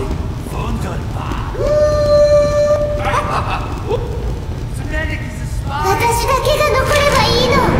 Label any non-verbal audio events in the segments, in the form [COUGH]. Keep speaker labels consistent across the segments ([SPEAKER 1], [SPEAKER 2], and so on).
[SPEAKER 1] [LAUGHS] 私だけが残ればいいの。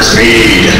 [SPEAKER 2] Speed